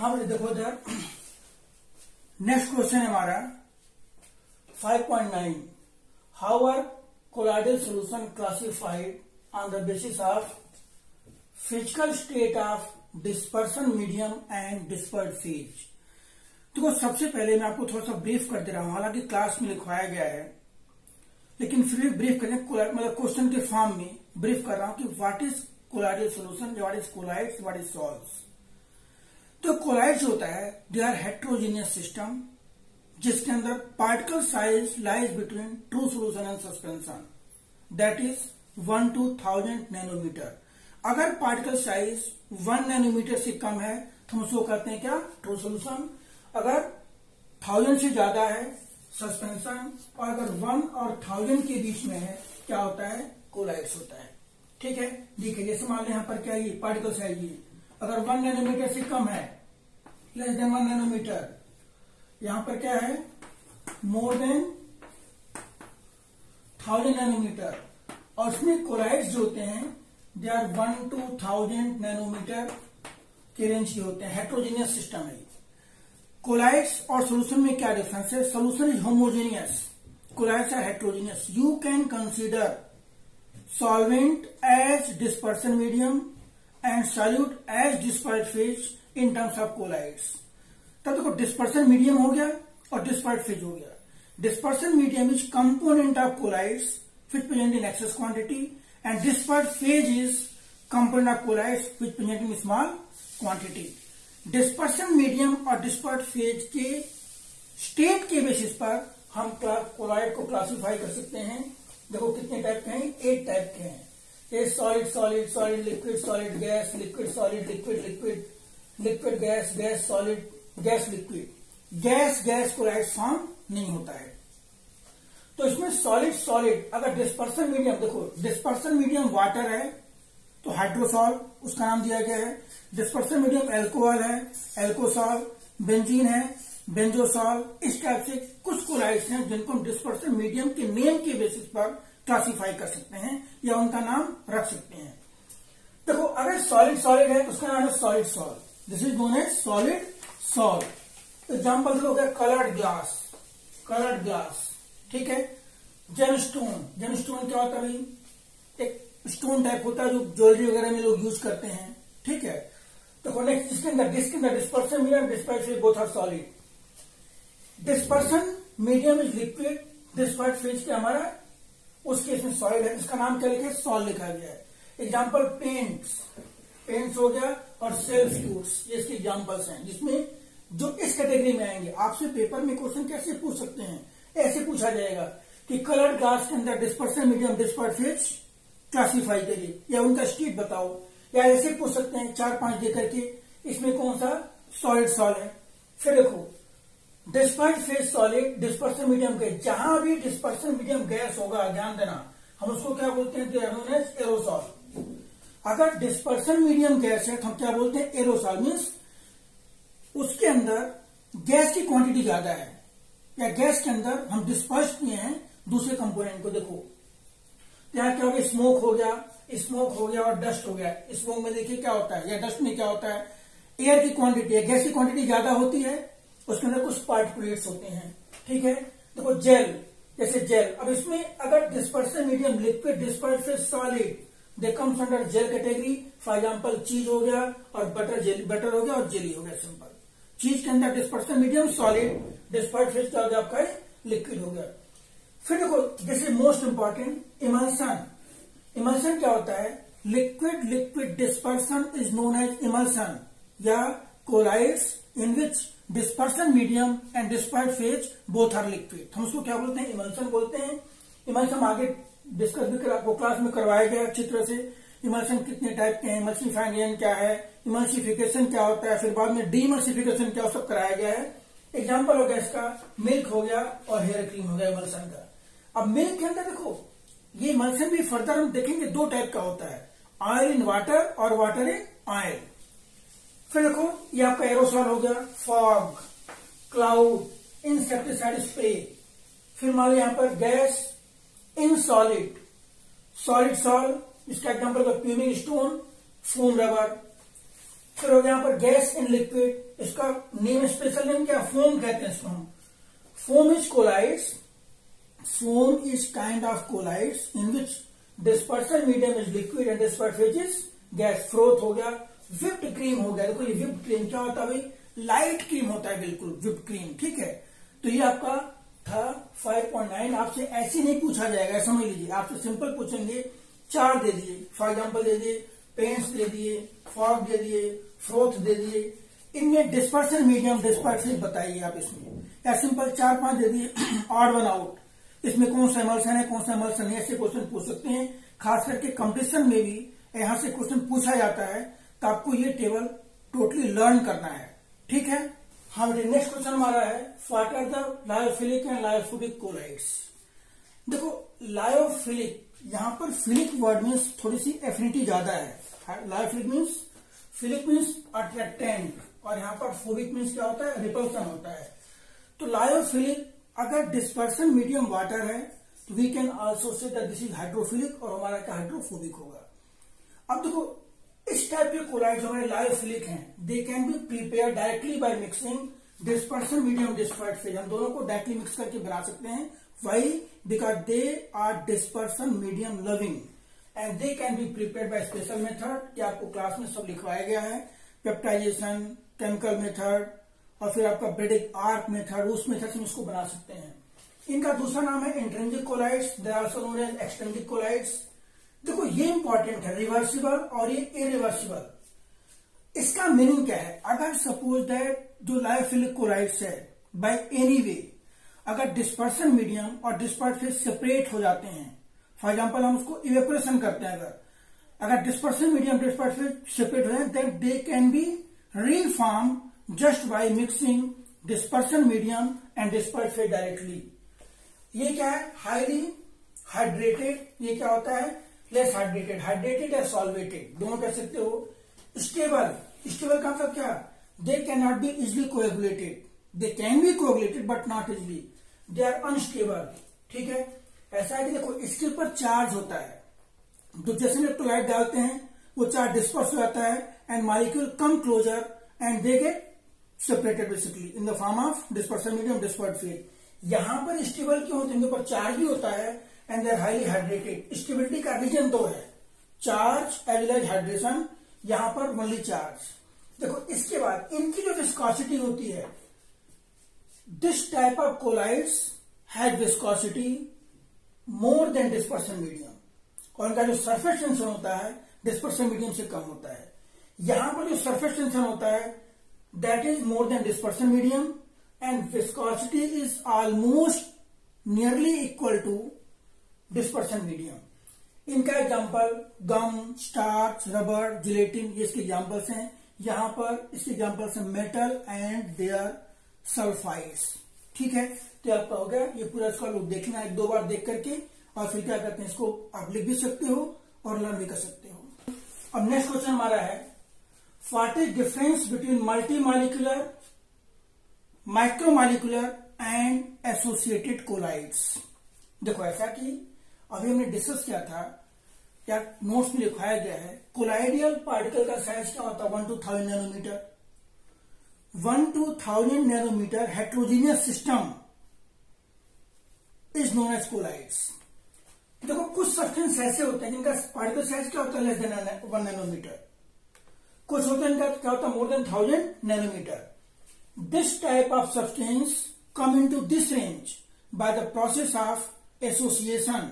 हम देखो इधर नेक्स्ट क्वेश्चन है हमारा 5.9 how are colloidal solution classified on the basis of physical state of dispersion medium and dispersed phase देखो, सबसे पहले मैं आपको थोड़ा सा ब्रीफ कर दे रहा हूँ। हालाँकि क्लास में लिखवाया गया है, लेकिन फिर भी ब्रीफ करने मतलब क्वेश्चन के फॉर्म में ब्रीफ कर रहा हूँ कि what is colloidal solution what is colloids what is sols तो कोलाइड्स होता है। दे आर हेट्रोजीनियस सिस्टम जिसके अंदर particle size lies between true solution and suspension that is one to thousand nanometer अगर पार्टिकल साइज़ वन नैनोमीटर से कम है तो हम उसको कहते हैं क्या? ट्रू सोल्यूशन अगर थाउज़ेंड से ज़्यादा है सस्पेंशन और अगर वन और थाउज़ेंड के बीच में है, क्या होता है? कोलाइड्स होता है। ठीक है? देखिए, जैसे मान लें यहाँ पर क्या ये? पार्टिकल साइज़ ये। अगर वन नैनोमीटर से कम है लेस देन वन नैनोमीटर यहाँ पर क्या है? मोर देन थाउज़ेंड नैनोमीटर और उसमें कोलाइड्स जो होते हैं they are one to thousand nanometre के रेंज के होते हैं हेट्रोजीनियस सिस्टम है कोलाइड्स और सोल्यूशन में क्या डिफरेंस है? Solution is homogeneous colloids are heterogeneous you can consider solvent as dispersion medium and solute as dispersed phase in terms of colloids तब देखो डिस्पर्सन मीडियम हो गया और डिस्पर्ट फ़ेज़ हो गया। Dispersion medium is component of colloids which present in excess quantity, and dispersed phase is component of colloids which present in small quantity. Dispersion medium और dispersed phase के state के basis पर हम collide को classify कर सकते हैं। देखो, कितने टाइप के हैं? एट टाइप के हैं। ये solid solid solid liquid solid gas liquid solid liquid liquid liquid gas gas solid gas liquid gas gas colloid form नहीं होता है। तो इसमें सॉलिड सॉलिड अगर डिस्पर्सन मीडियम देखो डिस्पर्सन मीडियम वाटर है तो हाइड्रोसॉल उसका नाम दिया गया है। डिस्पर्सन मीडियम एल्कोहल है एल्कोसॉल बेंजीन है बेंजोसॉल इस टाइप से कुछ कोलाइड्स हैं जिनको हम डिस्पर्सन मीडियम के नेम के बेसिस पर क्लासिफाई कर सकते हैं या उनका नाम रख सकते हैं। देखो, अगर सॉलिड सॉलिड है तो उसका नाम है solid sol this is known as solid sol example देखो गया कलर्ड ग्लास कलर्ड ग्लास ठीक है? जेम स्टोन जेम स्टोन क्या होता है एक स्टोन टाइप होता है जो ज्वेलरी वगैरह में लोग यूज़ करते हैं। ठीक है? तो नेक्स्ट जिसके अंदर जिसके अंदर dispersion medium dispersion both are solid dispersion medium is liquid dispersed phase के हमारा उस केस में सॉइल है। इसका नाम क्या लिखा सॉल लिखा गया है। एग्ज़ाम्पल पेंट्स पेंट्स हो गया और सेल्फ फ्यूट्स ये इसके एग्जाम्पल्स हैं, जिसमें जो इस कैटेगरी में आएँगे। आपसे पेपर में क्वेश्चन कैसे पूछ सकते हैं? ऐसे पूछा जाएगा कि कलर ग्लास के अंदर डिस्पर्सन मीडियम डिस्पर्ट क्लासीफाई करिए, या उनका स्टेट बताओ। या ऐसे पूछ सकते हैं, चार पाँच दे करके इसमें कौन सा सॉलिड सॉल है? फिर देखो dispersed phase solid dispersion medium के जहाँ भी डिस्पर्सन मीडियम गैस होगा, ध्यान देना। हम उसको क्या बोलते हैं? एरोसॉल अगर डिस्पर्सन मीडियम गैस है तो हम क्या बोलते हैं? एरोसॉल मीन्स उसके अंदर गैस की क्वांटिटी ज़्यादा है। या गैस के अंदर हम डिस्पर्स किए हैं, दूसरे कंपोनेंट को देखो। यहाँ क्या हो गया? स्मोक हो गया। स्मोक हो गया और डस्ट हो गया। स्मोक में देखिए क्या होता है? या डस्ट में क्या होता है? एयर की क्वांटिटी है। गैस की क्वांटिटी ज़्यादा होती है उसके अंदर कुछ पार्टिकुलेट्स होते हैं। ठीक है? देखो तो जेल जैसे जेल अब इसमें अगर dispersion medium liquid disperse solid they comes under gel category for example cheese हो गया और बटर जेली बटर हो गया और जेली हो गया सिंपल चीज़ के अंदर dispersion medium solid dispersed phase क्या हो गया आपका? लिक्विड हो गया। फिर देखो this is most important emulsion emulsion क्या होता है? Liquid liquid dispersion is known as emulsion या colloids in which dispersion medium and dispersed phase both are liquid हम उसको क्या बोलते हैं? इमल्सन बोलते हैं। इमल्सन आगे डिस्कस भी आपको क्लास में करवाया गया अच्छी तरह से। इमल्सन कितने टाइप के हैं? इमल्सिफाइन क्या है? इमल्सिफिकेशन क्या होता है? फिर बाद में डीमल्सिफिकेशन क्या सब कराया गया है। एग्ज़ाम्पल हो गया इसका मिल्क हो गया और हेयर क्रीम हो गया इमल्सन का। अब मिल्क के अंदर देखो, ये इमल्सन भी फर्दर हम देखेंगे दो टाइप का होता है। ऑयल इन वाटर और वाटर इन ऑयल फिर देखो, ये आपका एरोसॉल हो गया फॉग क्लाउड इंसेक्टिसाइड स्प्रे फिर मान लो यहाँ पर gas in solid solid sol इसका एग्ज़ाम्पल का प्यूमिंग स्टोन फोम रबर फिर हो गया यहाँ पर गैस इन लिक्विड इसका नेम स्पेशल नेम क्या? फोम कहते हैं इसको हम। Foam is colloids foam is kind of colloids in which dispersal medium is liquid and disperse which is gas froth हो गया विप्ड क्रीम हो गया। देखो, ये विप्ड क्रीम क्या होता है भाई? लाइट क्रीम होता है, बिल्कुल विप्ड क्रीम, ठीक है? तो ये आपका था 5.9 आपसे ऐसे नहीं पूछा जाएगा, समझ लीजिए। आपसे सिंपल पूछेंगे, चार दे दिए। फॉर एग्ज़ाम्पल दे दिए पेंट्स दे दिए फॉग दे दिए फ्रोथ दे दिए। इनमें डिस्पर्सन मीडियम डिस्पर्सिव बताइए आप इसमें। या सिंपल चार पाँच दे दिए ऑड वन आउट इसमें कौन सा एमल्सन है, कौन सा एमल्सन है, ऐसे क्वेश्चन पूछ सकते हैं। खास करके कंपटीशन में भी यहाँ से क्वेश्चन पूछा जाता है तो आपको ये टेबल टोटली लर्न करना है। ठीक है? हम नेक्स्ट क्वेश्चन हमारा है what are the lyophilic and lyophobic colloids देखो लायोफिलिक यहाँ पर फिलिक वर्ड मीन्स थोड़ी सी एफिनिटी ज़्यादा है। Lyophilic means philic means attractant और यहाँ पर फोबिक मीन्स क्या होता है? रिपल्सन होता है। तो लायोफिलिक अगर डिस्पर्सन मीडियम वाटर है तो we can also say this is hydrophilic और हमारा क्या हाइड्रोफोबिक होगा। अब देखो इस टाइप के कोलाइड हमारे लायोफिलिक हैं। They can be prepare directly by mixing dispersion medium dispersed phase हम दोनों को डायरेक्टली मिक्स करके बना सकते हैं। Why because they are dispersion medium loving and they can be prepare by special method क्या आपको क्लास में सब लिखवाया गया है। पेप्टाइजेशन केमिकल मेथड और फिर आपका ब्रेडिक आर्क मेथड उस मेथड से हम इसको बना सकते हैं। इनका दूसरा नाम है intrinsic colloids they also known as extrinsic colloids देखो, ये इंपॉर्टेंट है रिवर्सिबल और ये इरिवर्सिबल इसका मीनिंग क्या है? अगर सपोज़ दैट जो कोलाइड्स है बाय एनी वे अगर डिस्पर्सन मीडियम और डिस्पर्ट सेपरेट हो जाते हैं फॉर एग्ज़ाम्पल हम उसको इवेपोरेशन करते हैं अगर अगर dispersion medium dispersed phase separate हो जाए then they can be reform just by mixing dispersion medium and dispersed directly ये क्या है? हाईली हाइड्रेटेड ये क्या होता है? लेस हाइड्रेटेड हाइड्रेटेड या सॉल्वेटेड दोनों कह सकते हो। स्टेबल स्टेबल का मतलब क्या? They can not be easily coagulated they can be coagulated but not easily they are unstable ठीक है? ऐसा है कि देखो इसके ऊपर चार्ज होता है। तो जैसे में इलेक्ट्रोलाइट डालते हैं, वो चार्ज डिस्पर्स हो जाता है and molecule come closer and they get separated basically in the form of dispersion medium dispersed field यहाँ पर स्टेबल क्यों होते हैं? इनके ऊपर चार्ज भी होता है and there highly hydrated stability का रीजन दो है। Charge as well as hydration यहाँ पर ओनली चार्ज देखो, इसके बाद इनकी जो विस्कॉसिटी होती है this type of colloids has viscosity more than dispersion medium और इनका जो सरफेस टेंशन होता है डिस्पर्सन मीडियम से कम होता है। यहाँ पर जो सरफेस टेंशन होता है that is more than dispersion medium and viscosity is almost nearly equal to dispersion medium इनका example gum starch rubber gelatin ये इसके एग्जाम्पल्स हैं। यहाँ पर इसके एग्जाम्पल्स हैं मेटल एंड देयर सल्फाइड्स ठीक है? तो आपका हो गया। ये पूरा इसका लोग देखना एक दो बार देख करके, और फिर क्या करते हैं इसको आप लिख भी सकते हो और लर्न भी कर सकते हो। अब नेक्स्ट क्वेश्चन हमारा है is difference between multi molecular micromolecular and associated colloids देखो ऐसा कि अभी हमने डिस्कस किया था या नोट्स में लिखवाया गया है। कोलाइडियल पार्टिकल का साइज़ क्या होता है? One to thousand nanometer one to thousand nanometer heterogeneous system is known as colloids देखो, कुछ सब्सटेंस ऐसे होते हैं जिनका पार्टिकल साइज़ क्या होता है? लेस देन वन नैनोमीटर कुछ होते हैं इनका क्या होता है? More than thousand nanometer this type of substance come in to this range by the process of association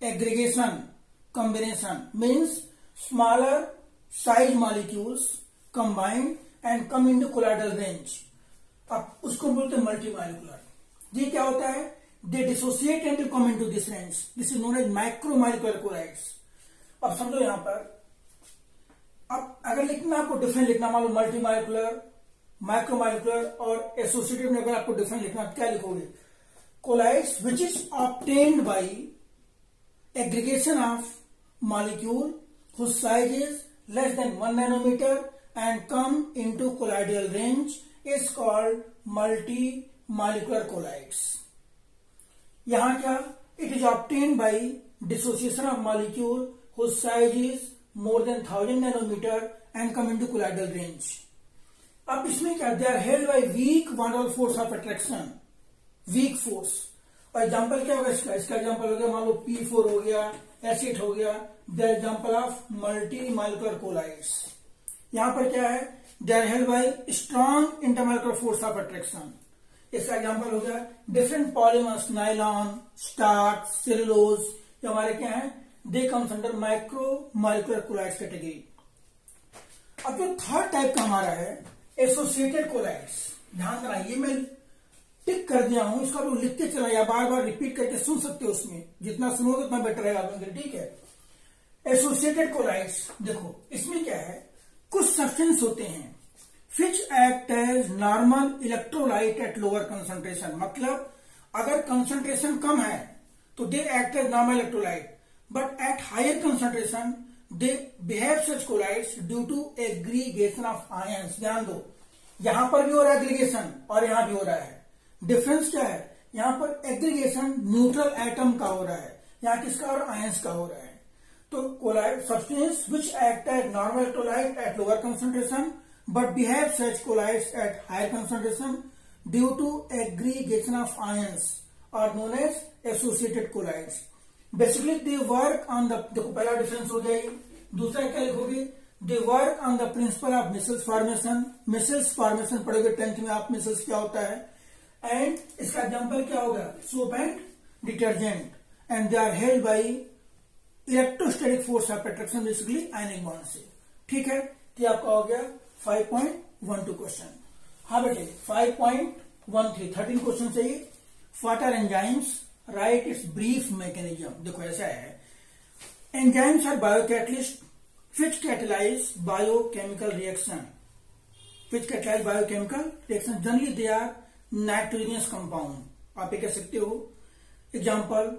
aggregation, combination means smaller size molecules combined and come into colloidal range. अब उसको बोलते हैं मल्टी मालिकुलर ये क्या होता है? They dissociate and come into this range this is known as micro molecular colloids अब समझो यहाँ पर। अब अगर लिखना आपको डिफरेंट लिखना, मान लो मल्टी मालिकुलर माइक्रो मालिकुलर और एसोसिएटेड में अगर आपको डिफरेंट लिखना क्या लिखोगे? Colloids which is obtained by aggregation of molecule whose size is less than 1 nanometer and come into colloidal range is called multi-molecular colloids. यहाँ क्या it is obtained by dissociation of molecule whose size is more than 1000 nanometer and come into colloidal range अब इसमें क्या they are held by weak van force of attraction weak force और example क्या होगा इसका? इसका एग्ज़ाम्पल हो गया, मान लो पी फोर हो गया एसिड हो गया। The example of multi molecular colloids यहाँ पर क्या है? They are held by strong intermolecular force of attraction इसका एग्ज़ाम्पल हो गया different polymers nylon starch cellulose ये हमारे क्या है? They comes under micro molecular colloids category अब जो थर्ड टाइप का हमारा है एसोसिएटेड कोलाइड्स ध्यान देना ये मैं टिक कर दिया हूँ, इसका तो लिखते चला या बार बार रिपीट करके सुन सकते हो उसमें। जितना सुनोगे उतना बेटर रहेगा आपके ठीक है? एसोसिएटेड कोलाइड्स देखो, इसमें क्या है? कुछ सब्सटेंस होते हैं। Which act as normal electrolyte at lower concentration मतलब अगर कंसंट्रेशन कम है तो they act as normal electrolyte but at higher concentration they behave such colloids due to aggregation of ions ध्यान दो। यहाँ पर भी हो रहा है एग्रीगेशन और यहाँ भी हो रहा है। डिफरेंस क्या है? यहाँ पर एग्रीगेशन न्यूट्रल एटम का हो रहा है। यहाँ किसका और आयंस का हो रहा है। तो colloid substance which act at normal electrolyte at lower concentration but behave such colloids at higher concentration due to aggregation of ions और known as associated colloids. Basically they work on the, देखो पहला difference हो गया दूसरा क्या लिखोगे? They work on the principle of micelles formation micelles formation पढ़ोगे tenth में आप मिसल्स क्या होता है? एंड इसका एग्ज़ाम्पल क्या होगा? Soap and detergent and they are held by electrostatic force of attraction basically ionic bond से. ठीक है? तो आपका हो गया 5.12 क्वेश्चन हाँ बेटे 5.13 थर्टीन क्वेश्चन चाहिए. Are enzymes write its brief mechanism देखो, ऐसा है. Enzymes are biocatalyst which catalyze biochemical reaction. Which catalyze biochemical reaction? Generally, they are nitrogenous compound. आप ये कह सकते हो example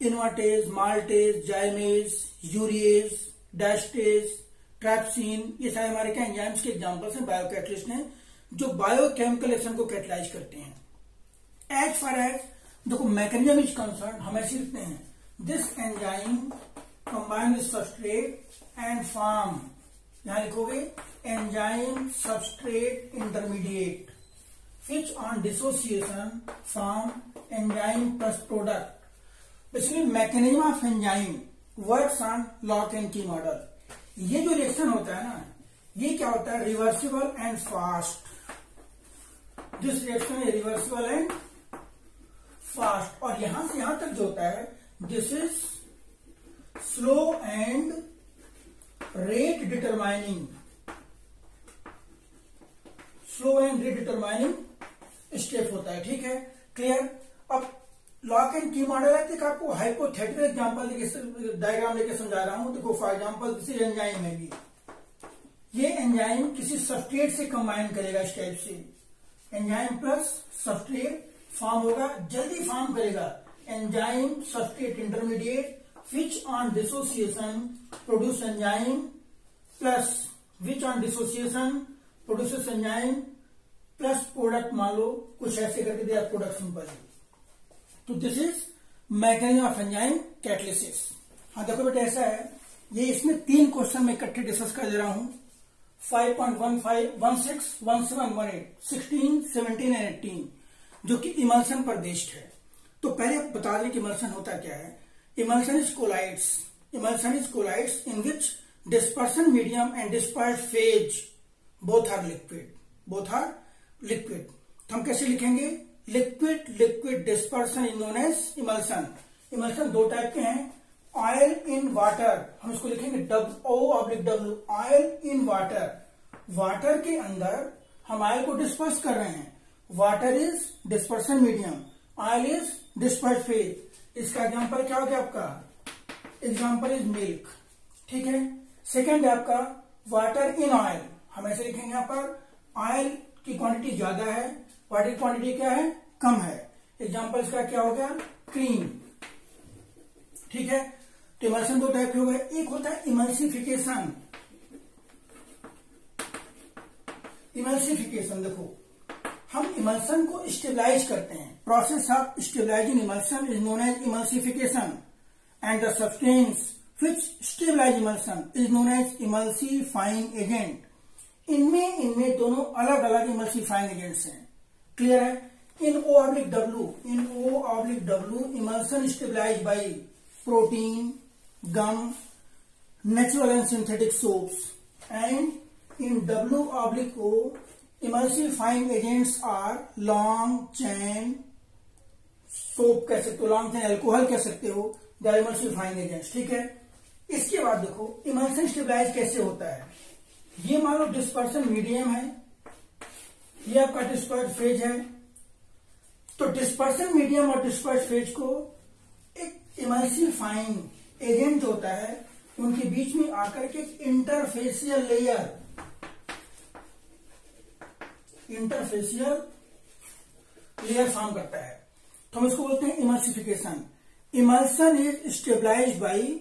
invertase maltase zymase urease diastase trypsin ये सारे हमारे क्या एंजाइम्स के एग्जाम्पल्स हैं बायोकैटलिस्ट हैं, जो बायोकेमिकल एक्शन को कैटलाइज करते हैं। एज फार एज देखो मैकेनिज्म इज़ कंसर्न हम ऐसे लिखते हैं this enzyme combine with substrate and form यहाँ लिखोगे enzyme substrate intermediate which on dissociation form enzyme plus product basically mechanism of enzyme works on lock and key model ये जो reaction होता है ना, ये क्या होता है? Reversible and fast this reaction है रिवर्सिबल एंड फास्ट और यहाँ से यहाँ तक जो होता है this is slow and rate determining and rate determining step होता है, ठीक है? क्लियर अब लॉक एंड की मॉडल है आपको हाइपोथेटिकल एग्जांपल लेके डायग्राम लेके समझा रहा हूँ। देखो फॉर एग्जांपल किसी एंजाइम है भी। ये एंजाइम किसी सबस्ट्रेट से कंबाइन करेगा इस टाइप से। एंजाइम प्लस सबस्ट्रेट फॉर्म होगा, जल्दी फॉर्म करेगा। Enzyme substrate intermediate which on dissociation produce enzyme plus which on dissociation produce enzyme plus product मान लो, कुछ ऐसे करके दिया प्रोडक्ट सिंपल तो this is mechanism of enzyme catalysis हाँ देखो बेटा, ऐसा है। ये इसमें तीन क्वेश्चन में इकट्ठे डिस्कस कर दे रहा हूँ। Five point one five one six one seven one eight sixteen seventeen and eighteen जो कि इमल्सन पर बेस्ड है। तो पहले बता दें कि इमल्सन होता क्या है। Emulsion is colloids emulsion is colloids in which dispersion medium and disperse phase both are liquid both are liquid तो हम कैसे लिखेंगे? Liquid liquid dispersion in known as emulsion emulsion दो टाइप के हैं. ऑयल इन वाटर हम इसको लिखेंगे O W oil in water water के अंदर हम ऑयल को डिस्पर्स कर रहे हैं. Water is dispersion medium oil is disperse phase इसका एग्ज़ाम्पल क्या हो गया आपका? एग्ज़ाम्पल इज़ मिल्क ठीक है? सेकेंड है आपका वाटर इन ऑयल हम ऐसे लिखेंगे यहाँ पर. ऑयल की क्वांटिटी ज़्यादा है वाटर की क्वांटिटी क्या है? कम है। एग्ज़ाम्पल इसका क्या हो गया? क्रीम ठीक है? तो इमल्सन दो टाइप के हो गए। एक होता है इमल्सिफिकेशन इमल्सिफिकेशन देखो। हम इमल्सन को स्टेबलाइज करते हैं। Process of stabilizing emulsion is known as emulsification and the substance which stabilize emulsion is known as emulsifying agent. इनमें इनमें दोनों अलग अलग इमल्सिफाइंग एजेंट्स हैं। क्लियर है? In O oblique W in O oblique W emulsion stabilize by protein gum natural and synthetic soaps and in W oblique O emulsifying agents are long chain soap कह सकते हो long chain alcohol कह सकते हो the emulsifying agents ठीक है? इसके बाद देखो इमल्सन स्टेबलाइज कैसे होता है? ये मान लो डिस्पर्सन मीडियम है, ये आपका डिस्पर्स फ़ेज़ है। तो डिस्पर्सन मीडियम और डिस्पर्स फ़ेज़ को एक इमल्सिफाइंग एजेंट होता है, उनके बीच में आकर के interfacial layer interfacial layer form करता है। तो हम इसको बोलते हैं emulsification emulsion is stabilize by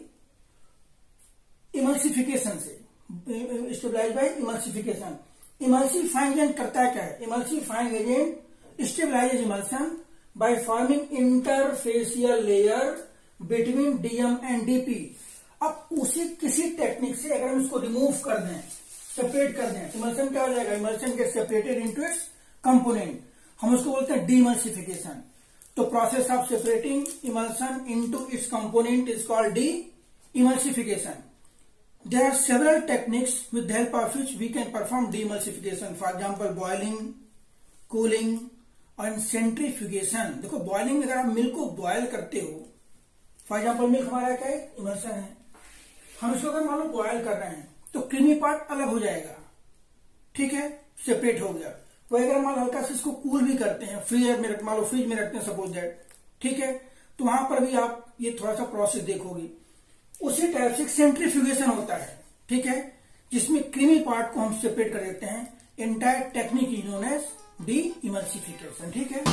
emulsification से। Stabilize by emulsification emulsifying agent करता क्या? है emulsifying agent stabilize emulsion by forming interfacial layer between DM and DP अब उसी किसी टेक्निक से अगर हम इसको रिमूव कर दें सेपरेट कर दें इमल्सन क्या हो जाएगा? इमल्सन के सेपरेटेड इनटू इट्स कंपोनेंट हम उसको बोलते हैं डीमल्सिफिकेशन तो process of separating emulsion into its component is called demulsification There are several techniques with the help of which we can perform demulsification. For example, boiling, cooling और centrifugation देखो boiling में अगर आप मिल्क को boil करते हो for example milk हमारा क्या है? इमर्सन है। हम इसको अगर मान लो बॉयल कर रहे हैं तो क्रीमी पार्ट अलग हो जाएगा। ठीक है? सेपरेट हो गया। अगर मान हल्का से इसको कूल भी करते हैं फ्रीजर में मान लो फ्रिज में रखते हैं सपोज़ दैट ठीक है? तो वहाँ पर भी आप ये थोड़ा सा प्रोसेस देखोगे। उसी टाइप से सेंट्रीफ्यूगेशन होता है, ठीक है? जिसमें क्रीमी पार्ट को हम सेपरेट कर देते हैं। Entire technique is demulsification ठीक है?